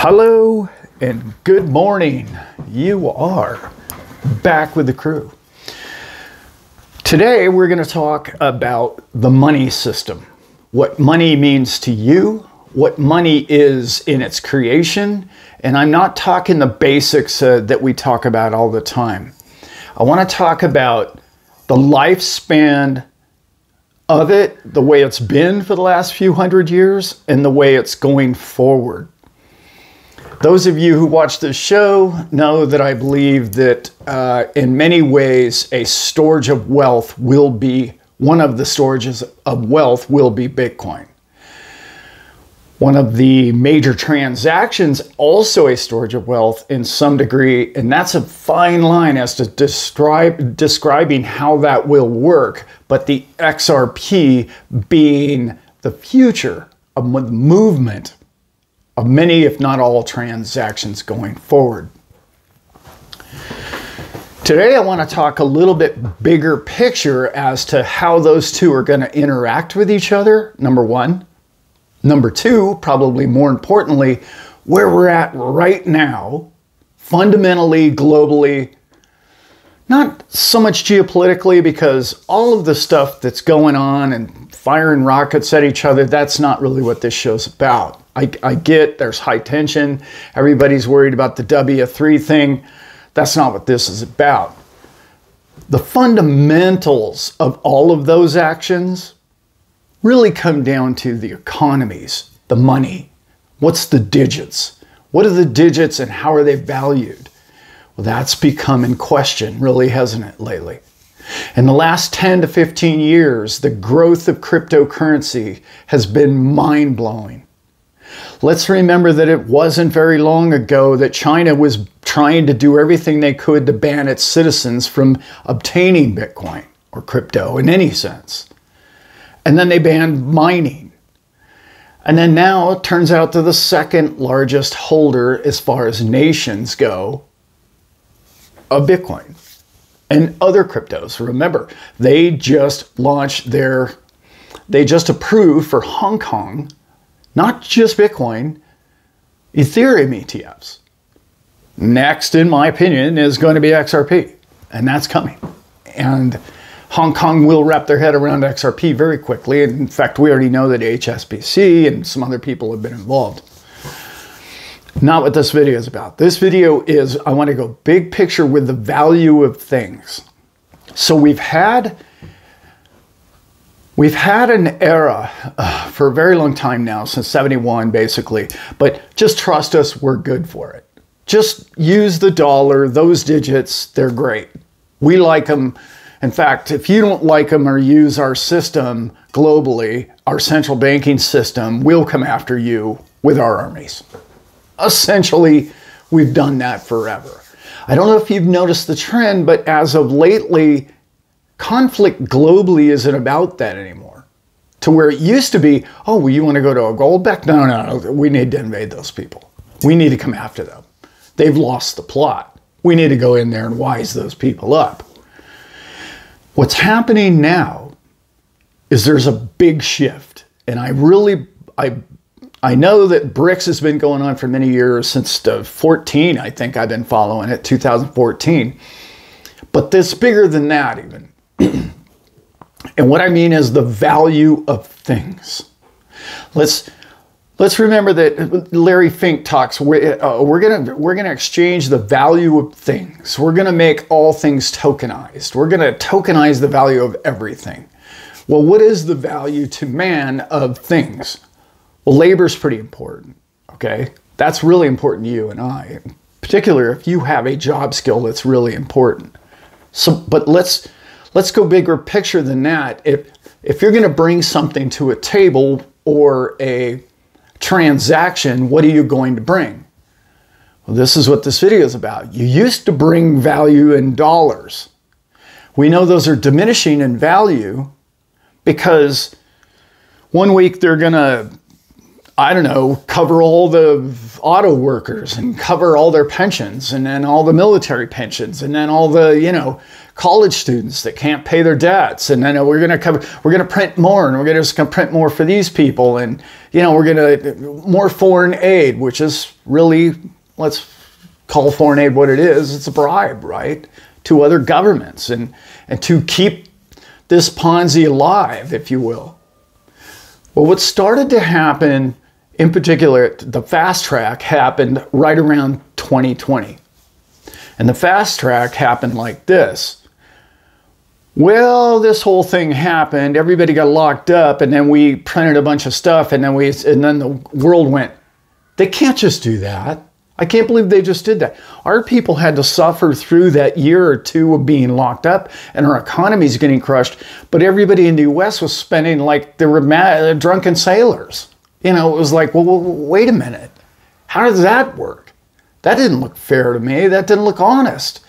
Hello and good morning. You are back with the crew. Today we're going to talk about the money system. What money means to you, what money is in its creation, and I'm not talking the basics uh, that we talk about all the time. I want to talk about the lifespan of it, the way it's been for the last few hundred years, and the way it's going forward. Those of you who watch this show know that I believe that uh, in many ways a storage of wealth will be one of the storages of wealth will be Bitcoin. One of the major transactions, also a storage of wealth in some degree, and that's a fine line as to describe, describing how that will work. But the XRP being the future of movement of many, if not all, transactions going forward. Today, I want to talk a little bit bigger picture as to how those two are going to interact with each other, number one. Number two, probably more importantly, where we're at right now, fundamentally, globally, not so much geopolitically, because all of the stuff that's going on and firing rockets at each other, that's not really what this show's about. I, I get there's high tension. Everybody's worried about the W3 thing. That's not what this is about. The fundamentals of all of those actions really come down to the economies, the money. What's the digits? What are the digits and how are they valued? Well, that's become in question, really, hasn't it, lately? In the last 10 to 15 years, the growth of cryptocurrency has been mind blowing. Let's remember that it wasn't very long ago that China was trying to do everything they could to ban its citizens from obtaining Bitcoin or crypto in any sense. And then they banned mining. And then now it turns out they're the second largest holder as far as nations go of Bitcoin and other cryptos. Remember, they just launched their, they just approved for Hong Kong not just Bitcoin, Ethereum ETFs. Next, in my opinion, is going to be XRP, and that's coming. And Hong Kong will wrap their head around XRP very quickly. In fact, we already know that HSBC and some other people have been involved. Not what this video is about. This video is I want to go big picture with the value of things. So we've had We've had an era uh, for a very long time now, since 71 basically, but just trust us, we're good for it. Just use the dollar, those digits, they're great. We like them. In fact, if you don't like them or use our system globally, our central banking system, we'll come after you with our armies. Essentially, we've done that forever. I don't know if you've noticed the trend, but as of lately, conflict globally isn't about that anymore. To where it used to be, oh, well, you want to go to a Goldbeck? No, no, no, we need to invade those people. We need to come after them. They've lost the plot. We need to go in there and wise those people up. What's happening now is there's a big shift. And I really, I, I know that BRICS has been going on for many years, since 14, I think I've been following it, 2014. But this bigger than that even. and what I mean is the value of things. Let's let's remember that Larry Fink talks. We're, uh, we're gonna we're gonna exchange the value of things. We're gonna make all things tokenized. We're gonna tokenize the value of everything. Well, what is the value to man of things? Well, labor is pretty important. Okay, that's really important to you and I, particularly if you have a job skill that's really important. So, but let's let's go bigger picture than that. If, if you're going to bring something to a table or a transaction, what are you going to bring? Well, this is what this video is about. You used to bring value in dollars. We know those are diminishing in value because one week they're going to I don't know, cover all the auto workers and cover all their pensions and then all the military pensions and then all the, you know, college students that can't pay their debts. And then we're going to cover, we're going to print more and we're going to just print more for these people. And, you know, we're going to, more foreign aid, which is really, let's call foreign aid what it is. It's a bribe, right? To other governments and, and to keep this Ponzi alive, if you will. Well, what started to happen in particular, the fast track happened right around 2020. And the fast track happened like this. Well, this whole thing happened, everybody got locked up, and then we printed a bunch of stuff, and then we and then the world went, they can't just do that. I can't believe they just did that. Our people had to suffer through that year or two of being locked up and our economy's getting crushed. But everybody in the US was spending like they were mad, drunken sailors. You know, it was like, well, well, wait a minute. How does that work? That didn't look fair to me. That didn't look honest.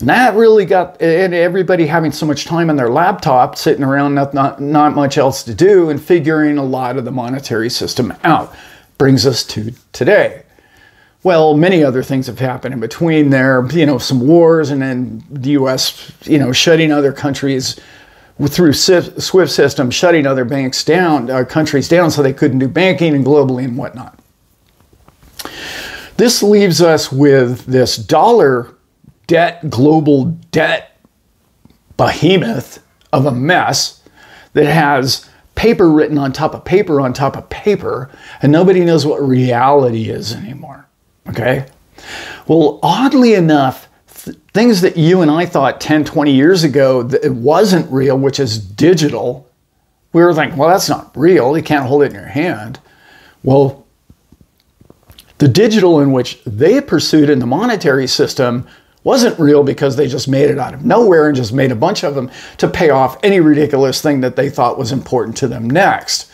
And that really got and everybody having so much time on their laptop, sitting around, not, not, not much else to do, and figuring a lot of the monetary system out. Brings us to today. Well, many other things have happened in between there, you know, some wars and then the US, you know, shutting other countries through SWIFT system, shutting other banks down, uh, countries down, so they couldn't do banking and globally and whatnot. This leaves us with this dollar debt, global debt behemoth of a mess that has paper written on top of paper on top of paper, and nobody knows what reality is anymore. Okay? Well, oddly enough, things that you and I thought 10, 20 years ago that it wasn't real, which is digital, we were thinking, well, that's not real. You can't hold it in your hand. Well, the digital in which they pursued in the monetary system wasn't real because they just made it out of nowhere and just made a bunch of them to pay off any ridiculous thing that they thought was important to them next.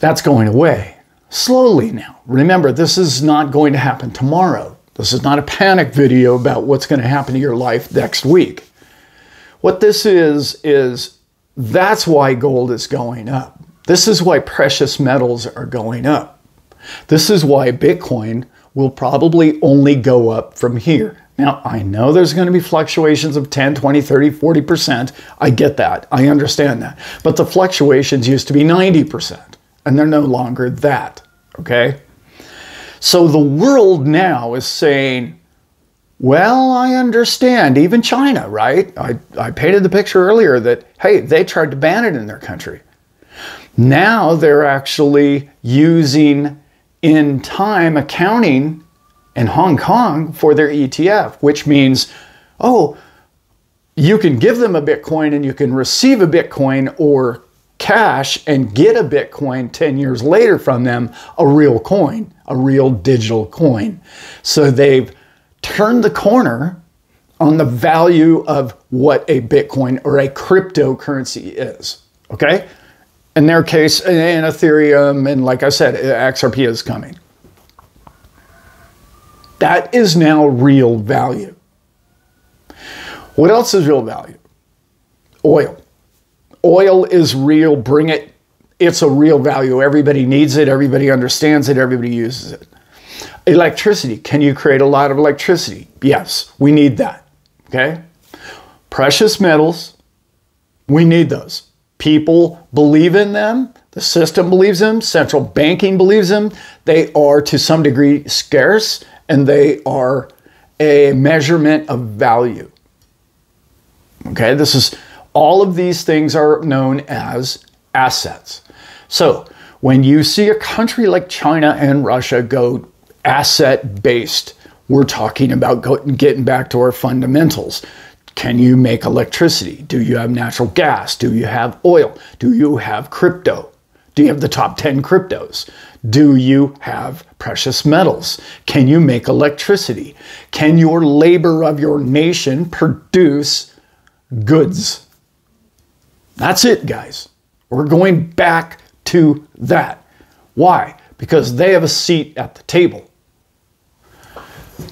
That's going away slowly now. Remember, this is not going to happen tomorrow. This is not a panic video about what's going to happen to your life next week. What this is, is that's why gold is going up. This is why precious metals are going up. This is why Bitcoin will probably only go up from here. Now, I know there's going to be fluctuations of 10, 20, 30, 40%. I get that. I understand that. But the fluctuations used to be 90%, and they're no longer that. Okay? So the world now is saying, well, I understand, even China, right? I, I painted the picture earlier that, hey, they tried to ban it in their country. Now they're actually using in kind accounting in Hong Kong for their ETF, which means, oh, you can give them a Bitcoin and you can receive a Bitcoin or cash and get a Bitcoin 10 years later from them, a real coin, a real digital coin. So they've turned the corner on the value of what a Bitcoin or a cryptocurrency is. Okay? In their case, in Ethereum, and like I said, XRP is coming. That is now real value. What else is real value? Oil. Oil is real, bring it. It's a real value. Everybody needs it, everybody understands it, everybody uses it. Electricity. Can you create a lot of electricity? Yes, we need that. Okay? Precious metals, we need those. People believe in them. The system believes them. Central banking believes them. They are to some degree scarce and they are a measurement of value. Okay, this is all of these things are known as assets. So when you see a country like China and Russia go asset based, we're talking about getting back to our fundamentals. Can you make electricity? Do you have natural gas? Do you have oil? Do you have crypto? Do you have the top 10 cryptos? Do you have precious metals? Can you make electricity? Can your labor of your nation produce goods? That's it, guys. We're going back to that. Why? Because they have a seat at the table.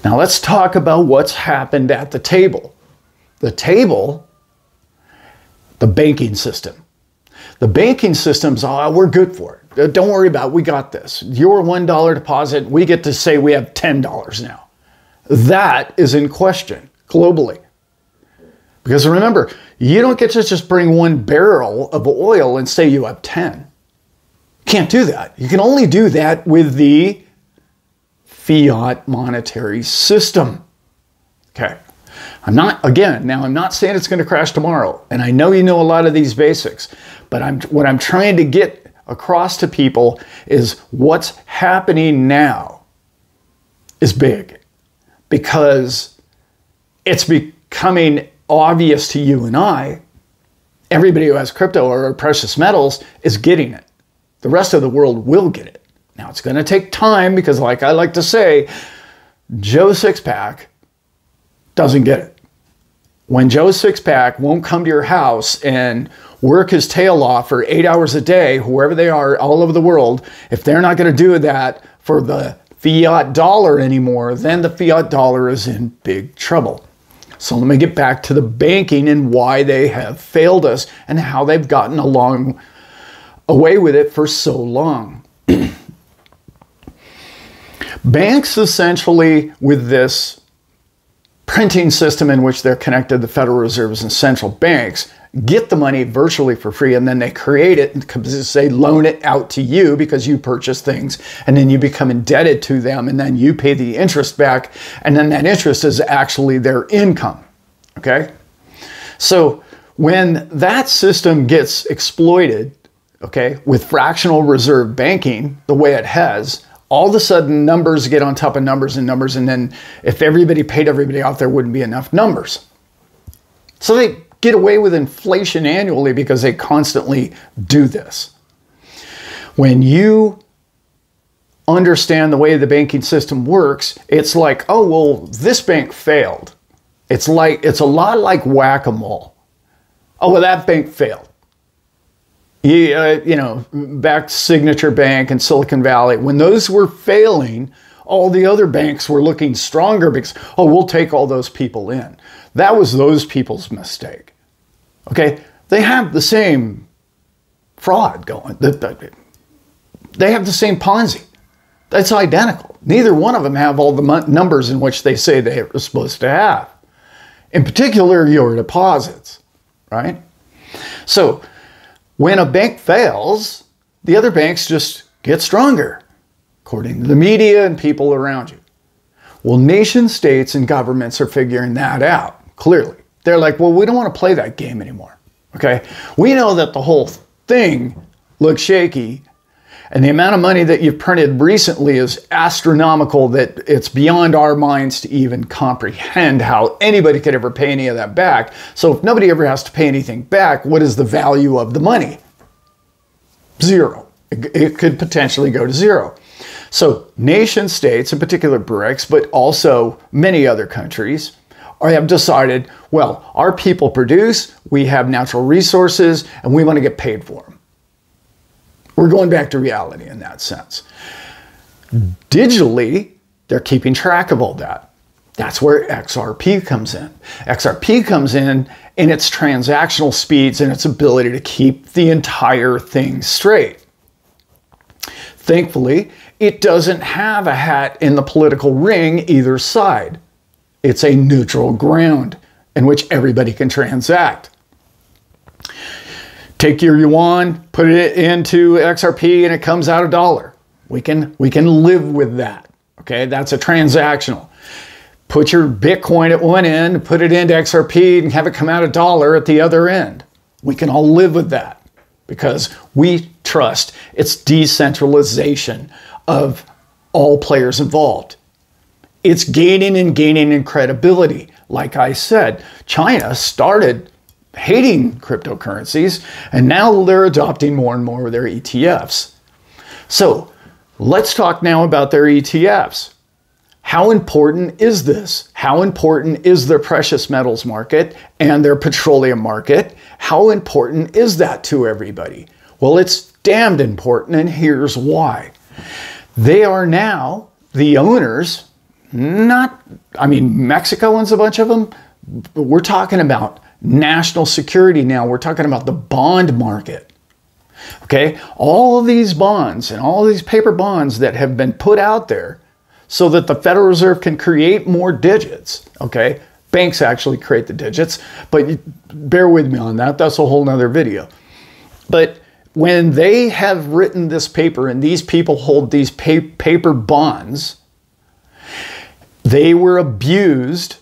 Now let's talk about what's happened at the table. The table, the banking system. The banking systems, oh, we're good for it. Uh, don't worry about it. We got this. Your $1 deposit, we get to say we have $10 now. That is in question globally. Because remember, you don't get to just bring one barrel of oil and say you have 10. Can't do that. You can only do that with the fiat monetary system. Okay. I'm not, again, now I'm not saying it's going to crash tomorrow, and I know you know a lot of these basics, but I'm, what I'm trying to get across to people is what's happening now is big because it's becoming obvious to you and I. Everybody who has crypto or precious metals is getting it. The rest of the world will get it. Now it's going to take time because, like I like to say, Joe Sixpack doesn't get it. When Joe Sixpack won't come to your house and work his tail off for eight hours a day, whoever they are, all over the world, if they're not going to do that for the fiat dollar anymore, then the fiat dollar is in big trouble. So let me get back to the banking and why they have failed us and how they've gotten along away with it for so long. Banks essentially, with this printing system in which they're connected, the Federal Reserves and central banks, get the money virtually for free and then they create it because they loan it out to you because you purchase things and then you become indebted to them and then you pay the interest back and then that interest is actually their income. Okay? So when that system gets exploited, okay, with fractional reserve banking the way it has, all of a sudden numbers get on top of numbers and numbers, and then if everybody paid everybody off, there wouldn't be enough numbers. So they get away with inflation annually because they constantly do this. When you understand the way the banking system works, it's like, oh, well, this bank failed. It's like it's a lot like whack-a-mole. Oh, well, that bank failed you, uh, you know, back Signature Bank and Silicon Valley, when those were failing, all the other banks were looking stronger because, oh, we'll take all those people in. That was those people's mistake. Okay? They have the same fraud going. They have the same Ponzi. That's identical. Neither one of them have all the numbers in which they say they are supposed to have. In particular, your deposits, right? So, when a bank fails, the other banks just get stronger, according to the media and people around you. Well, nation states and governments are figuring that out, clearly. They're like, well, we don't want to play that game anymore. Okay? We know that the whole thing looks shaky and the amount of money that you've printed recently is astronomical that it's beyond our minds to even comprehend how anybody could ever pay any of that back. So if nobody ever has to pay anything back, what is the value of the money? Zero. It could potentially go to zero. So nation states, in particular BRICS, but also many other countries, have decided, well, our people produce, we have natural resources, and we want to get paid for them. We're going back to reality in that sense. Digitally, they're keeping track of all that. That's where XRP comes in. XRP comes in in its transactional speeds and its ability to keep the entire thing straight. Thankfully, it doesn't have a hat in the political ring either side. It's a neutral ground in which everybody can transact take your yuan, put it into XRP, and it comes out a dollar. We can we can live with that. Okay, that's a transactional. Put your Bitcoin at one end, put it into XRP, and have it come out a dollar at the other end. We can all live with that because we trust its decentralization of all players involved. It's gaining and gaining in credibility. Like I said, China started hating cryptocurrencies, and now they're adopting more and more of their ETFs. So let's talk now about their ETFs. How important is this? How important is their precious metals market and their petroleum market? How important is that to everybody? Well, it's damned important, and here's why. They are now the owners, not, I mean, Mexico owns a bunch of them. We're talking about national security now. We're talking about the bond market. Okay, all of these bonds and all these paper bonds that have been put out there so that the Federal Reserve can create more digits. Okay, banks actually create the digits, but bear with me on that. That's a whole nother video. But when they have written this paper and these people hold these paper bonds, they were abused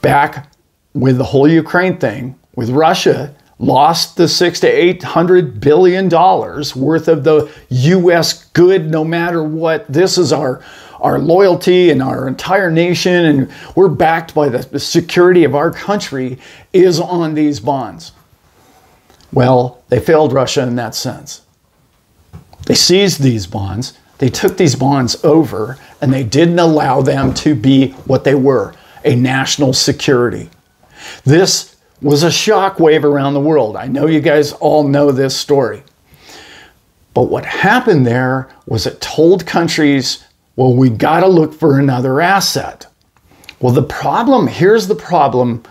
back with the whole Ukraine thing, with Russia lost the six to eight hundred billion dollars worth of the U.S. good, no matter what. This is our our loyalty and our entire nation, and we're backed by the, the security of our country is on these bonds. Well, they failed Russia in that sense. They seized these bonds, they took these bonds over, and they didn't allow them to be what they were a national security. This was a shockwave around the world. I know you guys all know this story. But what happened there was it told countries, well, we got to look for another asset. Well, the problem here's the problem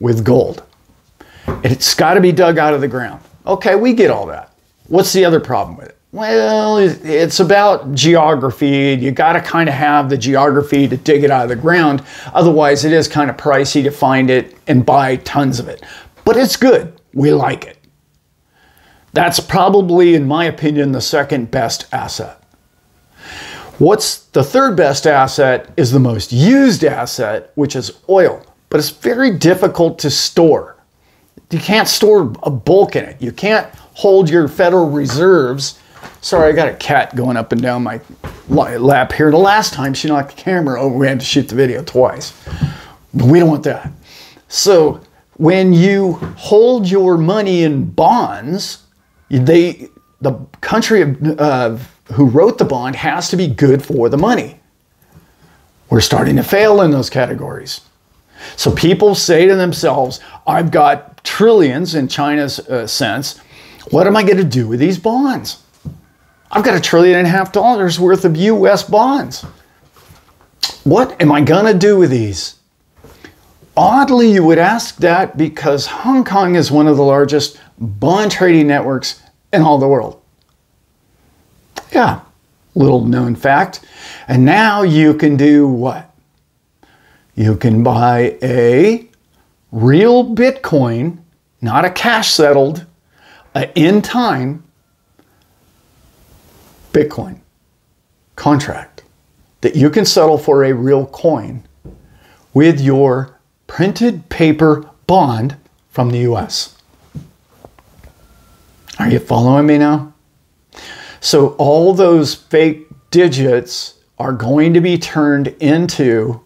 with gold it's got to be dug out of the ground. Okay, we get all that. What's the other problem with it? Well, it's about geography. You got to kind of have the geography to dig it out of the ground. Otherwise, it is kind of pricey to find it and buy tons of it. But it's good. We like it. That's probably, in my opinion, the second best asset. What's the third best asset is the most used asset, which is oil. But it's very difficult to store. You can't store a bulk in it. You can't hold your Federal Reserves Sorry, I got a cat going up and down my lap here. The last time she knocked the camera over, we had to shoot the video twice. But we don't want that. So when you hold your money in bonds, they the country of, uh, who wrote the bond has to be good for the money. We're starting to fail in those categories. So people say to themselves, I've got trillions in China's uh, sense. What am I going to do with these bonds? I've got a trillion and a half dollars worth of US bonds. What am I going to do with these? Oddly, you would ask that because Hong Kong is one of the largest bond trading networks in all the world. Yeah, little known fact. And now you can do what? You can buy a real Bitcoin, not a cash settled, uh, in kind Bitcoin contract that you can settle for a real coin with your printed paper bond from the US. Are you following me now? So all those fake digits are going to be turned into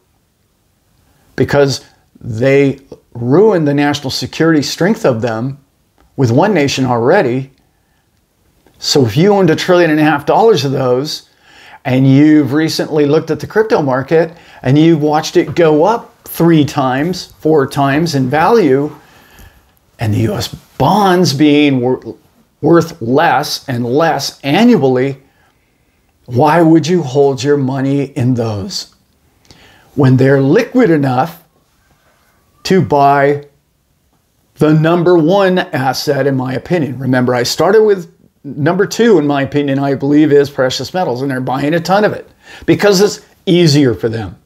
because they ruined the national security strength of them with one nation already so if you owned a trillion and a half dollars of those, and you've recently looked at the crypto market and you've watched it go up three times, four times in value, and the US bonds being wor- worth less and less annually, why would you hold your money in those? When they're liquid enough to buy the number one asset, in my opinion. Remember, I started with number two, in my opinion, I believe is precious metals, and they're buying a ton of it because it's easier for them.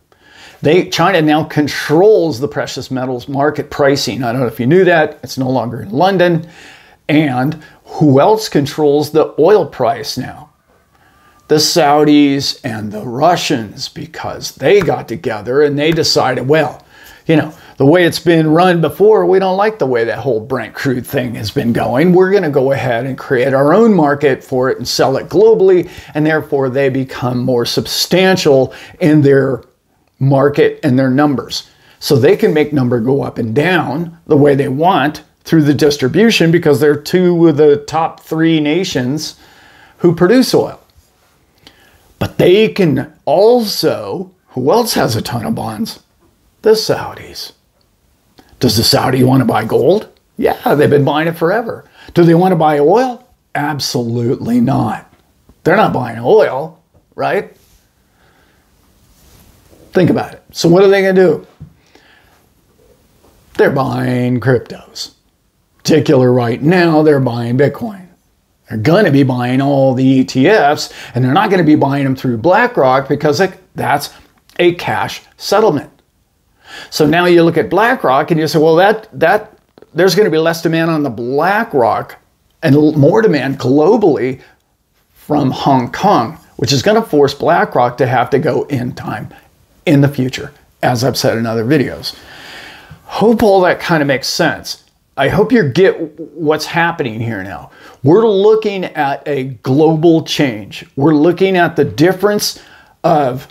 They China now controls the precious metals market pricing. I don't know if you knew that. It's no longer in London. And who else controls the oil price now? The Saudis and the Russians, because they got together and they decided, well, you know, the way it's been run before, we don't like the way that whole Brent crude thing has been going. We're going to go ahead and create our own market for it and sell it globally, and therefore they become more substantial in their market and their numbers. So they can make number go up and down the way they want through the distribution because they're two of the top three nations who produce oil. But they can also, who else has a ton of bonds? The Saudis. Does the Saudi want to buy gold? Yeah, they've been buying it forever. Do they want to buy oil? Absolutely not. They're not buying oil, right? Think about it. So, what are they going to do? They're buying cryptos particular right now, they're buying Bitcoin. They're going to be buying all the ETFs and they're not going to be buying them through BlackRock because that's a cash settlement. So now you look at BlackRock and you say, well, that, that there's going to be less demand on the BlackRock and more demand globally from Hong Kong, which is going to force BlackRock to have to go in kind in the future, as I've said in other videos. Hope all that kind of makes sense. I hope you get what's happening here now. We're looking at a global change. We're looking at the difference of,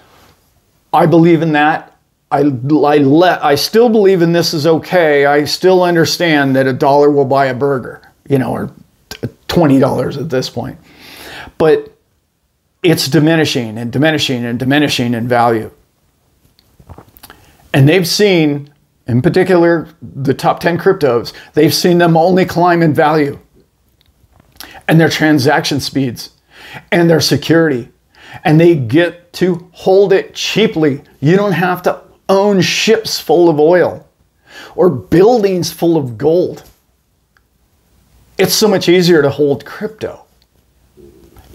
I believe in that. I, I, let, I still believe in this is okay. I still understand that a dollar will buy a burger, you know, or $20 at this point. But it's diminishing and diminishing and diminishing in value. And they've seen, in particular, the top 10 cryptos, they've seen them only climb in value. And their transaction speeds and their security. And they get to hold it cheaply. You don't have to own ships full of oil or buildings full of gold. It's so much easier to hold crypto.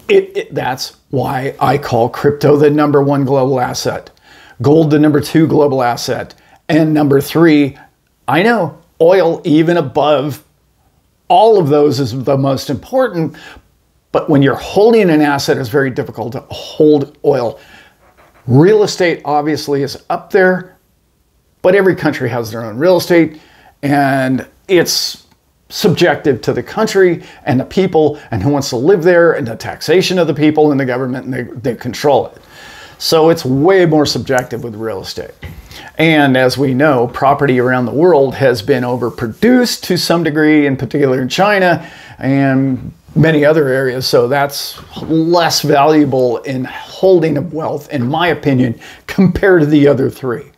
It, it, that's why I call crypto the number one global asset, gold the number two global asset, and number three, I know oil even above all of those is the most important. But when you're holding an asset, it's very difficult to hold oil. Real estate obviously is up there, but every country has their own real estate, and it's subjective to the country and the people and who wants to live there and the taxation of the people and the government and they, they control it. So it's way more subjective with real estate. And as we know, property around the world has been overproduced to some degree, in particular in China and many other areas. So that's less valuable in holding of wealth, in my opinion, compared to the other three.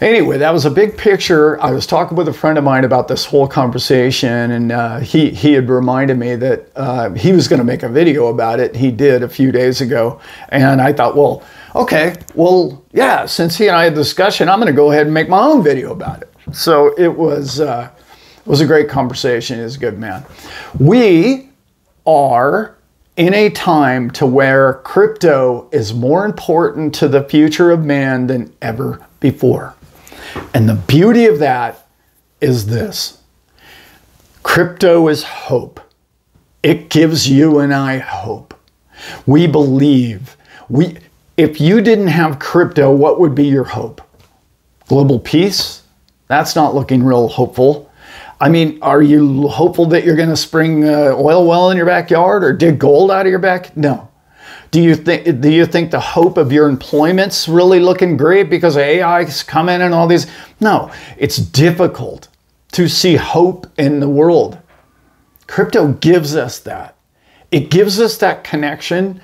Anyway, that was a big picture. I was talking with a friend of mine about this whole conversation, and uh, he, he had reminded me that uh, he was going to make a video about it. He did a few days ago. And I thought, well, okay, well, yeah, since he and I had discussion, I'm going to go ahead and make my own video about it. So it was, uh, it was a great conversation. He's a good man. We are in a time to where crypto is more important to the future of man than ever before. And the beauty of that is this crypto is hope. It gives you and I hope. We believe. We, if you didn't have crypto, what would be your hope? Global peace? That's not looking real hopeful. I mean, are you hopeful that you're going to spring uh, oil well in your backyard or dig gold out of your back? No. Do you think do you think the hope of your employment's really looking great because AI is coming and all these? No, it's difficult to see hope in the world. Crypto gives us that. It gives us that connection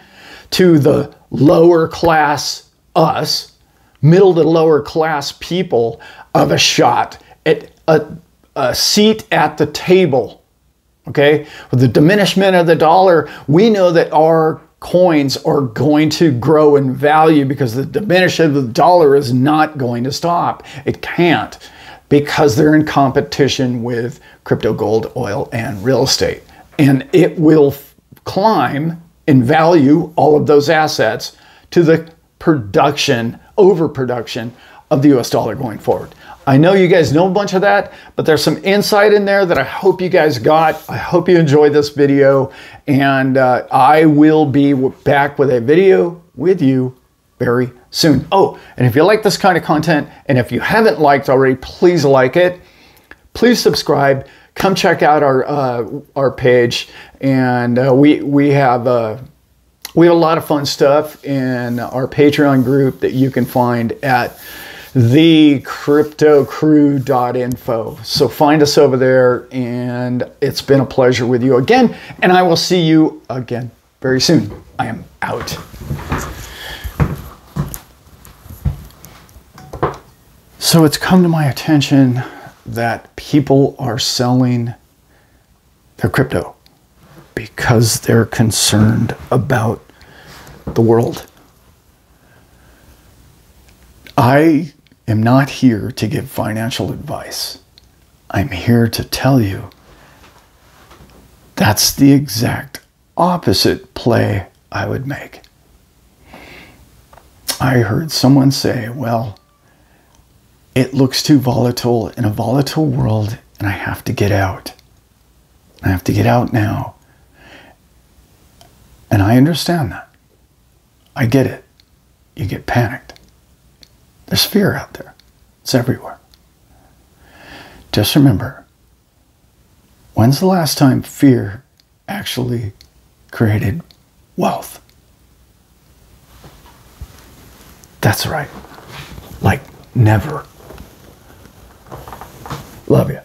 to the lower class us, middle to lower class people of a shot at a, a seat at the table. Okay? With the diminishment of the dollar, we know that our coins are going to grow in value because the diminishment of the dollar is not going to stop. It can't because they're in competition with crypto, gold, oil, and real estate. And it will climb in value, all of those assets, to the production, overproduction of the US dollar going forward. I know you guys know a bunch of that, but there's some insight in there that I hope you guys got. I hope you enjoyed this video, and uh, I will be back with a video with you very soon. Oh, and if you like this kind of content, and if you haven't liked already, please like it. Please subscribe. Come check out our uh, our page, and uh, we we have uh, we have a lot of fun stuff in our Patreon group that you can find at thecryptocrew.info. So find us over there, and it's been a pleasure with you again, and I will see you again very soon. I am out. So it's come to my attention that people are selling their crypto because they're concerned about the world. I am not here to give financial advice. I'm here to tell you that's the exact opposite play I would make. I heard someone say, well, it looks too volatile in a volatile world, and I have to get out. I have to get out now. And I understand that. I get it. You get panicked. There's fear out there, it's everywhere. Just remember when's the last time fear actually created wealth? That's right. Like never. Love you.